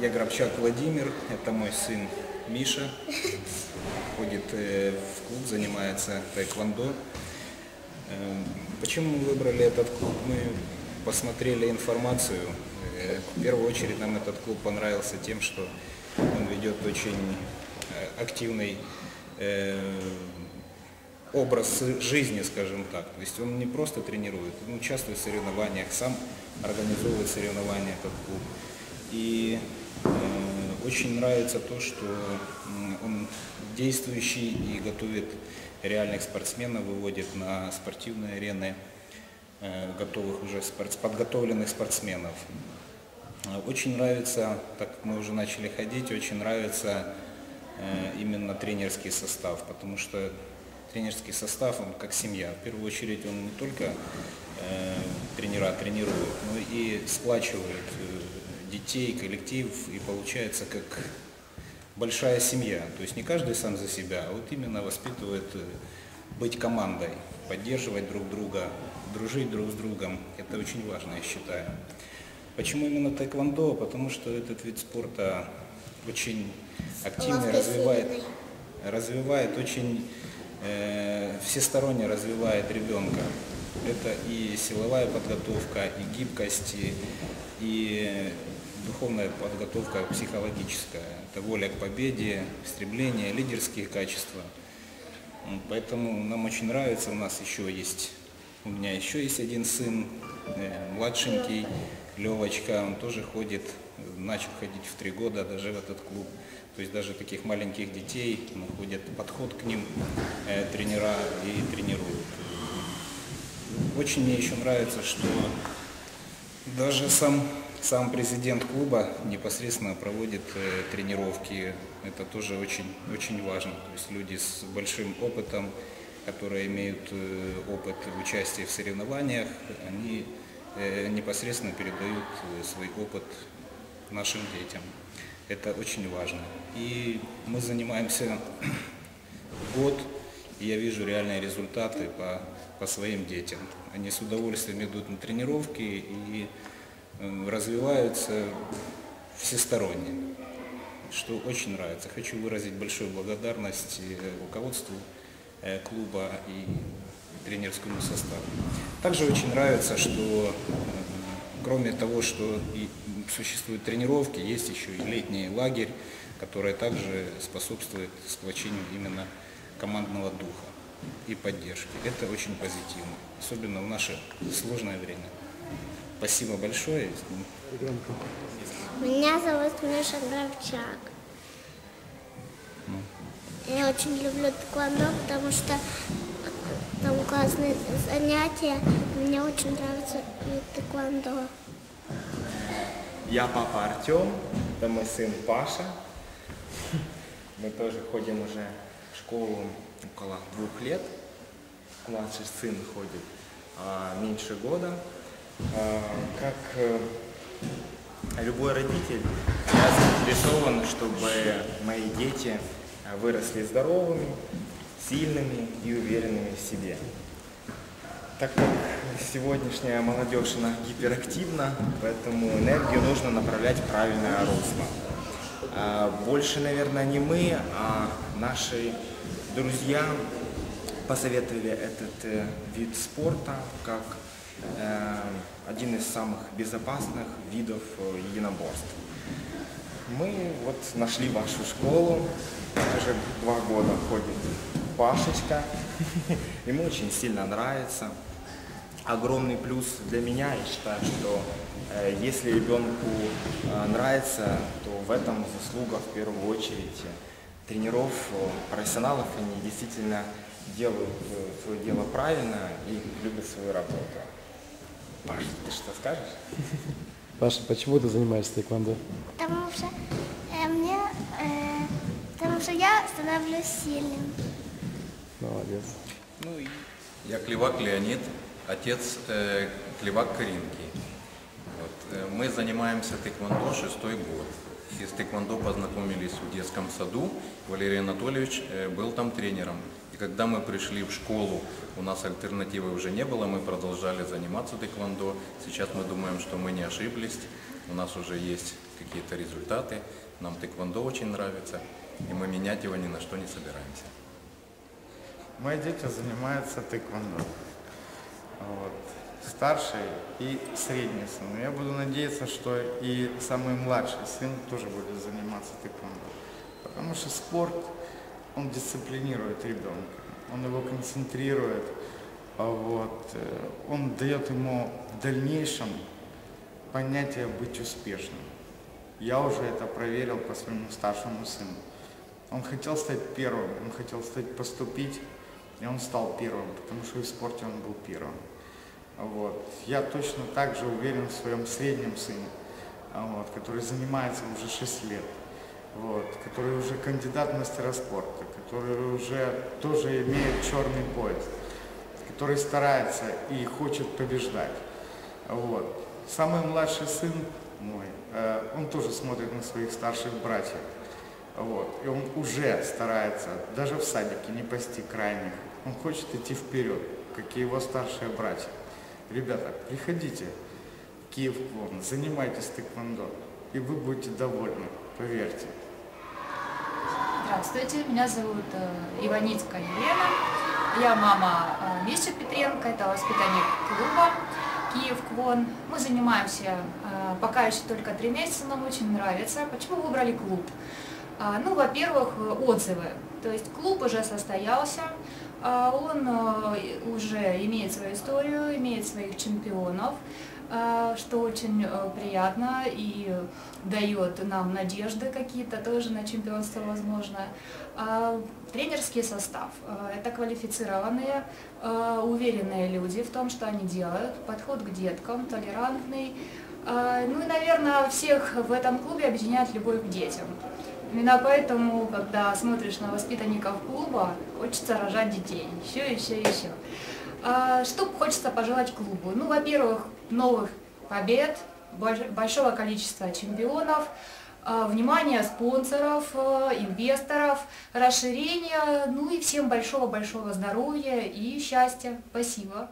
Я Грабчак Владимир, это мой сын Миша. Ходит э, в клуб, занимается тайквондо. Э, Почему мы выбрали этот клуб? Мы посмотрели информацию. Э, В первую очередь нам этот клуб понравился тем, что он ведет очень активный образ жизни, скажем так. То есть он не просто тренирует, он участвует в соревнованиях, сам организовывает соревнования этот клуб. И очень нравится то, что он действующий и готовит реальных спортсменов, выводит на спортивные арены э, готовых уже спорт- подготовленных спортсменов. Э, Очень нравится, так мы уже начали ходить, очень нравится э, именно тренерский состав, потому что тренерский состав, он как семья. В первую очередь он не только э, тренера тренирует, но и сплачивает э, детей, коллектив, и получается как большая семья. То есть не каждый сам за себя, а вот именно воспитывает э, быть командой, поддерживать друг друга, дружить друг с другом. Это очень важно, я считаю. Почему именно тэквондо? Потому что этот вид спорта очень активно развивает, развивает очень э, всесторонне развивает ребенка. Это и силовая подготовка, и гибкость, и, духовная подготовка психологическая. Это воля к победе, стремление, лидерские качества. Поэтому нам очень нравится. У нас еще есть, у меня еще есть один сын, э, младшенький, Левочка, он тоже ходит, начал ходить в три года даже в этот клуб. То есть даже таких маленьких детей находят подход к ним э, тренера и тренируют. Очень мне еще нравится, что даже сам, сам президент клуба непосредственно проводит э, тренировки. Это тоже очень, очень важно. То есть люди с большим опытом, которые имеют э, опыт участия в соревнованиях, они э, непосредственно передают э, свой опыт нашим детям. Это очень важно. И мы занимаемся год, и я вижу реальные результаты по, по своим детям. Они с удовольствием идут на тренировки и э, развиваются всесторонне, что очень нравится. Хочу выразить большую благодарность э, руководству э, клуба и тренерскому составу. Также очень нравится, что кроме того, что и существуют тренировки, есть еще и летний лагерь, который также способствует сплочению именно командного духа и поддержки. Это очень позитивно, особенно в наше сложное время. Спасибо большое. Меня зовут Миша Гравчак. Я очень люблю тэквондо, потому что там классные занятия. Мне очень нравится тэквондо. Я папа Артем, это мой сын Паша. Мы тоже ходим уже школу около двух лет. Младший сын ходит а, меньше года. А, как э, любой родитель, я заинтересован, чтобы мои дети а, выросли здоровыми, сильными и уверенными в себе. Так как сегодняшняя молодежь она гиперактивна, поэтому энергию нужно направлять в правильное русло. А, Больше, наверное, не мы, а наши друзья посоветовали этот э, вид спорта как э, один из самых безопасных видов э, единоборств. Мы вот нашли вашу школу, уже два года ходит Пашечка, ему очень сильно нравится. Огромный плюс для меня, я считаю, что э, если ребенку э, нравится, то в этом заслуга в первую очередь тренеров, э, профессионалов, они действительно делают э, свое дело правильно и любят свою работу. Паш, ты что скажешь? Паша, почему ты занимаешься тэквондо? Потому что э, мне, э, потому что я становлюсь сильным. Молодец. Ну и Я Клевак Леонид, отец э, Клевак Каринки. Вот, э, мы занимаемся тэквондо шестой год. И с тэквондо познакомились в детском саду. Валерий Анатольевич э, был там тренером. И когда мы пришли в школу, у нас альтернативы уже не было, мы продолжали заниматься тэквондо. Сейчас мы думаем, что мы не ошиблись. У нас уже есть какие-то результаты. Нам тэквондо очень нравится, и мы менять его ни на что не собираемся. Мои дети занимаются тэквондо. Вот. Старший и средний сын. Я буду надеяться, что и самый младший сын тоже будет заниматься тэквондо. Потому что спорт, он дисциплинирует ребенка, он его концентрирует, а вот, э, он дает ему в дальнейшем понятие быть успешным. Я уже это проверил по своему старшему сыну. Он хотел стать первым, он хотел стать поступить, и он стал первым, потому что в спорте он был первым. Вот. Я точно так же уверен в своем среднем сыне, а вот, который занимается уже 6 лет, вот, который уже кандидат в мастера спорта, который уже тоже имеет черный пояс, который старается и хочет побеждать. Вот. Самый младший сын мой, э, он тоже смотрит на своих старших братьев. Вот. И он уже старается, даже в садике, не пасти крайних. Он хочет идти вперед, как и его старшие братья. Ребята, приходите в Киев Клон, занимайтесь тэквондо, и вы будете довольны, поверьте. Здравствуйте, меня зовут э, Иваницкая Елена. Я мама э, Миши Петренко, это воспитанник клуба Киев Квон. Мы занимаемся э, пока еще только три месяца, нам очень нравится. Почему выбрали клуб? Ну, во-первых, отзывы. То есть клуб уже состоялся, он э, уже имеет свою историю, имеет своих чемпионов, а, что очень э, приятно и дает нам надежды какие-то тоже на чемпионство возможно. А, Тренерский состав э, – это квалифицированные, э, уверенные люди в том, что они делают, подход к деткам, толерантный. А, Ну и, наверное, всех в этом клубе объединяет любовь к детям. Именно поэтому, когда смотришь на воспитанников клуба, хочется рожать детей. Еще, еще, еще. А, Что хочется пожелать клубу? Ну, во-первых, новых побед, больш- большого количества чемпионов, а, внимания спонсоров, э, инвесторов, расширения, ну и всем большого-большого здоровья и счастья. Спасибо.